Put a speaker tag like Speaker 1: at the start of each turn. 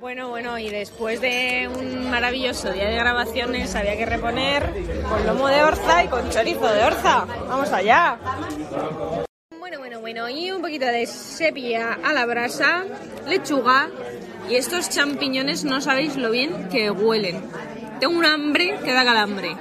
Speaker 1: Bueno, bueno, y después de un maravilloso día de grabaciones había que reponer con lomo de orza y con chorizo de orza. ¡Vamos allá! Bueno, bueno, bueno, y un poquito de sepia a la brasa, lechuga y estos champiñones no sabéis lo bien que huelen. Tengo un hambre que da calambre.